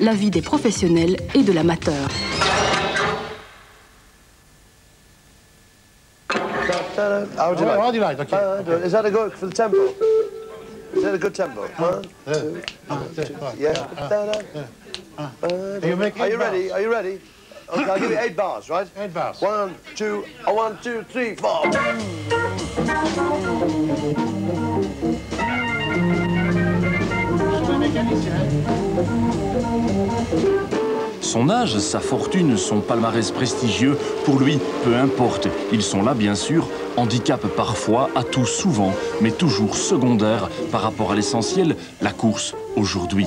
la vie des professionnels et de l'amateur. How do you like? How do you like? Okay. Uh, is that a good for the tempo? Is that a good tempo? One, two, one, yeah. Are you making? Are you ready? Are you ready? Okay, I'll give you eight bars, right? Eight bars. One, two, oh, one, two, three, four. Son âge, sa fortune, son palmarès prestigieux, pour lui, peu importe. Ils sont là, bien sûr, handicap parfois, atout souvent, mais toujours secondaire par rapport à l'essentiel, la course aujourd'hui.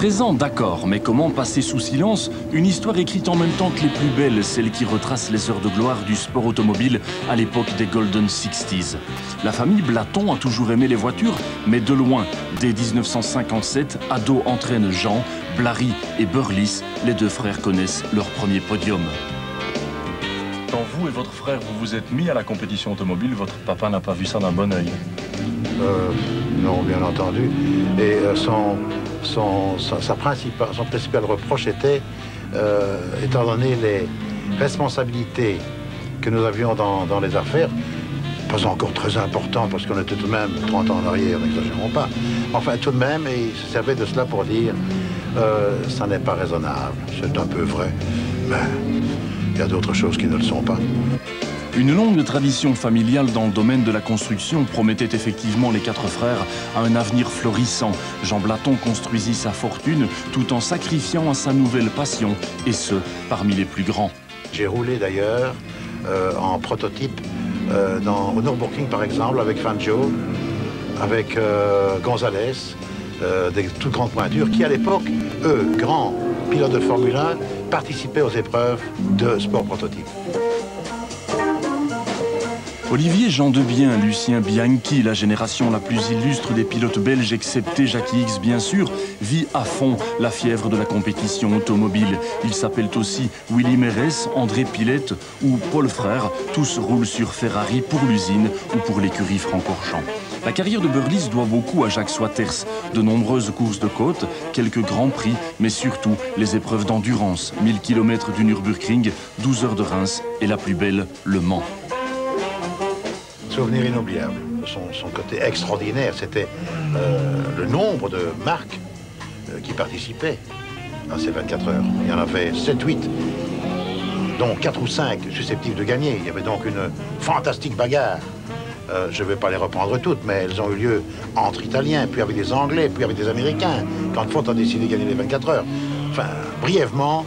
Présent, d'accord, mais comment passer sous silence une histoire écrite en même temps que les plus belles, celle qui retrace les heures de gloire du sport automobile à l'époque des Golden Sixties? La famille Blaton a toujours aimé les voitures, mais de loin. Dès 1957, Ado entraîne Jean, Blary et Burlis. Les deux frères connaissent leur premier podium. Quand vous et votre frère vous vous êtes mis à la compétition automobile, votre papa n'a pas vu ça d'un bon oeil euh, Non, bien entendu. Et euh, son, sa, principale, principal reproche était, euh, étant donné les responsabilités que nous avions dans, les affaires, pas encore très important parce qu'on était tout de même 30 ans en arrière, n'exagérons pas. Enfin, tout de même, et il se servait de cela pour dire euh, ça n'est pas raisonnable. C'est un peu vrai, mais il y a d'autres choses qui ne le sont pas. Une longue tradition familiale dans le domaine de la construction promettait effectivement les quatre frères à un avenir florissant. Jean Blaton construisit sa fortune tout en sacrifiant à sa nouvelle passion, et ce, parmi les plus grands. J'ai roulé d'ailleurs euh, en prototype euh, dans, au par exemple avec Fangio, avec euh, Gonzalez, des toutes grandes pointures qui à l'époque, eux, grands pilotes de Formule 1, participaient aux épreuves de sport prototype. Olivier Jean Debien, Lucien Bianchi, la génération la plus illustre des pilotes belges, excepté Jackie X bien sûr, vit à fond la fièvre de la compétition automobile. Ils s'appellent aussi Willy Mérès, André Pilette ou Paul Frère. Tous roulent sur Ferrari pour l'usine ou pour l'écurie Francorchamps. La carrière de Burlis doit beaucoup à Jacques Swatters. De nombreuses courses de côte, quelques grands prix, mais surtout les épreuves d'endurance. 1000 km du Nürburgring, 12 heures de Reims et la plus belle, Le Mans souvenir inoubliable. Son, côté extraordinaire, c'était euh, le nombre de marques euh, qui participaient à ces 24 heures. Il y en avait 7, 8, dont 4 ou 5 susceptibles de gagner. Il y avait donc une fantastique bagarre. Euh, je ne vais pas les reprendre toutes, mais elles ont eu lieu entre Italiens, puis avec des Anglais, puis avec des Américains, quand Ford a décidé de gagner les 24 heures. Enfin, brièvement,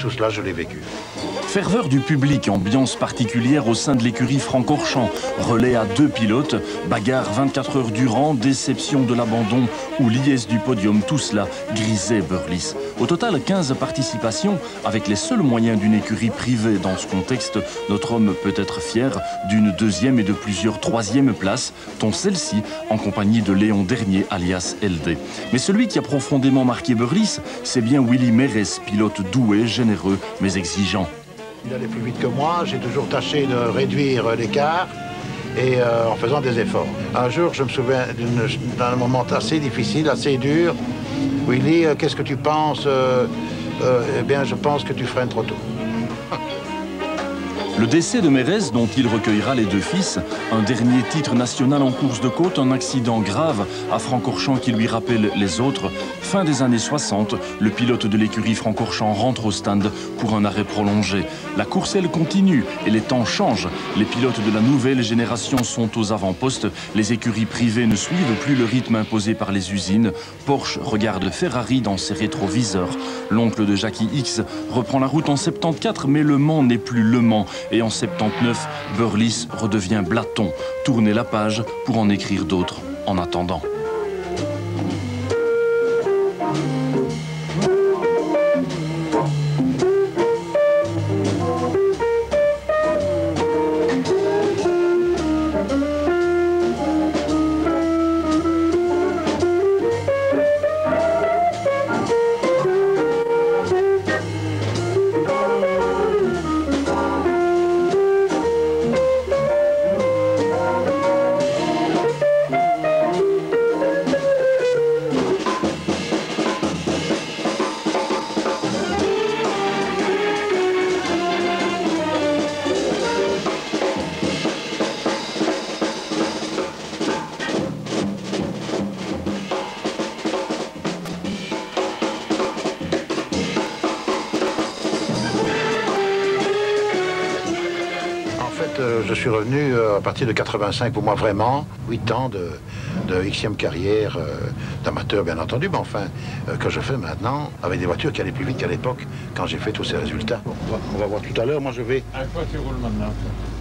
tout cela, je l'ai vécu. Ferveur du public, ambiance particulière au sein de l'écurie Francorchamps, relais à deux pilotes, bagarre 24 heures durant, déception de l'abandon ou liesse du podium, tout cela grisait Burlis. Au total, 15 participations, avec les seuls moyens d'une écurie privée dans ce contexte, notre homme peut être fier d'une deuxième et de plusieurs troisièmes places, dont celle-ci en compagnie de Léon Dernier, alias LD. Mais celui qui a profondément marqué Burlis, c'est bien Willy Mérès, pilote doué, généreux, mais exigeant. Il allait plus vite que moi, j'ai toujours tâché de réduire l'écart et euh, en faisant des efforts. Un jour, je me souviens d'un moment assez difficile, assez dur. Willy, euh, qu'est-ce que tu penses euh, Eh bien, je pense que tu freines trop tôt. Le décès de Mérès, dont il recueillera les deux fils, un dernier titre national en course de côte, un accident grave à Francorchamps qui lui rappelle les autres. Fin des années 60, le pilote de l'écurie Francorchamps rentre au stand pour un arrêt prolongé. La course, elle, continue et les temps changent. Les pilotes de la nouvelle génération sont aux avant-postes. Les écuries privées ne suivent plus le rythme imposé par les usines. Porsche regarde Ferrari dans ses rétroviseurs. L'oncle de Jackie X reprend la route en 74, mais Le Mans n'est plus Le Mans et en 79, Burlis redevient Blaton. Tournez la page pour en écrire d'autres en attendant. Je suis revenu euh, à partir de 85 pour moi vraiment. 8 ans de, de Xème carrière, euh, d'amateur bien entendu, mais enfin, que je fais maintenant avec des voitures qui allaient plus vite qu'à l'époque quand j'ai fait tous ces résultats. on, va, voir tout à l'heure, moi je vais... Avec quoi tu roules maintenant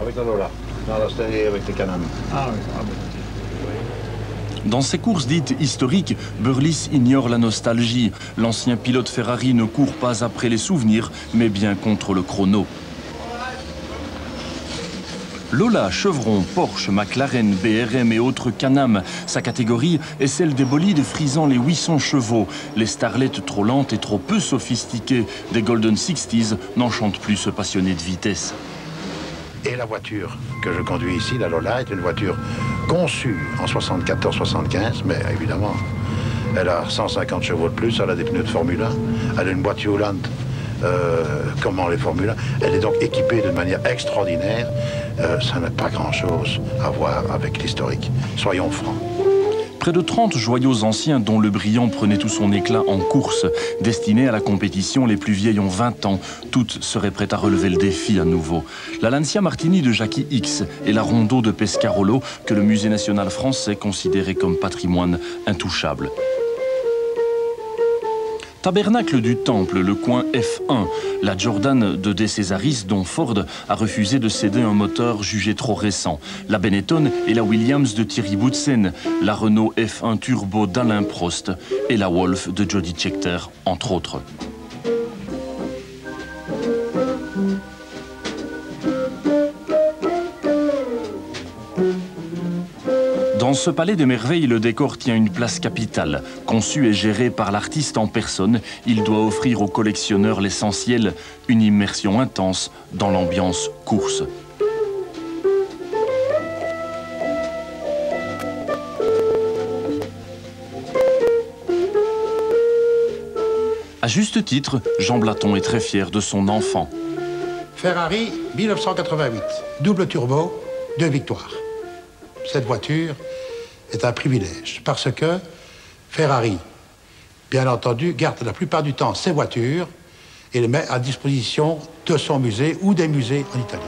Avec la Lola, dans la série avec les Canam. Ah oui, ah ben. Dans ces courses dites historiques, Burlis ignore la nostalgie. L'ancien pilote Ferrari ne court pas après les souvenirs, mais bien contre le chrono. Lola, Chevron, Porsche, McLaren, BRM et autres Canam. Sa catégorie est celle des bolides frisant les 800 chevaux. Les starlettes trop lentes et trop peu sophistiquées des Golden Sixties n'enchantent plus ce passionné de vitesse. Et la voiture que je conduis ici, la Lola, est une voiture conçue en 74-75, mais évidemment, elle a 150 chevaux de plus, elle a des pneus de Formule 1, elle a une boîte Hewland euh, comment les Formule 1. Elle est donc équipée d'une manière extraordinaire. Euh, ça n'a pas grand-chose à voir avec l'historique. Soyons francs. Près de 30 joyaux anciens dont le brillant prenait tout son éclat en course. Destinés à la compétition, les plus vieilles ont 20 ans. Toutes seraient prêtes à relever le défi à nouveau. La Lancia Martini de Jackie X et la Rondeau de Pescarolo que le Musée national français considérait comme patrimoine intouchable. Tabernacle du Temple, le coin F1, la Jordan de De Césaris dont Ford a refusé de céder un moteur jugé trop récent, la Benetton et la Williams de Thierry Boutsen, la Renault F1 Turbo d'Alain Prost. Et la Wolf de Jody Scheckter, entre autres. Dans ce palais de merveilles, le décor tient une place capitale. Conçu et géré par l'artiste en personne, il doit offrir aux collectionneurs l'essentiel, une immersion intense dans l'ambiance course. À juste titre, Jean Blaton est très fier de son enfant. Ferrari 1988, double turbo, deux victoires. Cette voiture, est un privilège parce que Ferrari, bien entendu, garde la plupart du temps ses voitures et les met à disposition de son musée ou des musées en Italie.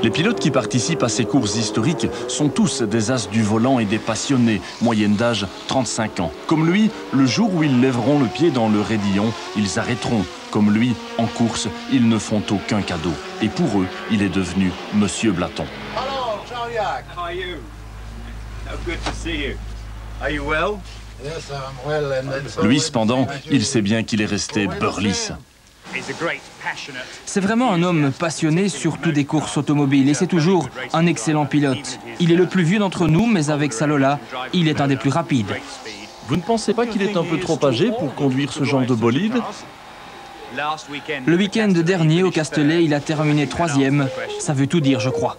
Les pilotes qui participent à ces courses historiques sont tous des as du volant et des passionnés, moyenne d'âge 35 ans. Comme lui, le jour où ils lèveront le pied dans le raidillon, ils arrêteront. Comme lui, en course, ils ne font aucun cadeau. Et pour eux, il est devenu Monsieur Blaton. Hello. How are you? How good to see you. Are you well? Yes, I'm well. And lui, cependant, il sait bien qu'il est resté Burlis. C'est vraiment un homme passionné, surtout des courses automobiles, et c'est toujours un excellent pilote. Il est le plus vieux d'entre nous, mais avec sa Lola, il est un des plus rapides. Vous ne pensez pas qu'il est un peu trop âgé pour conduire ce genre de bolide? Le week-end dernier au Castellet, il a terminé troisième. Ça veut tout dire, je crois.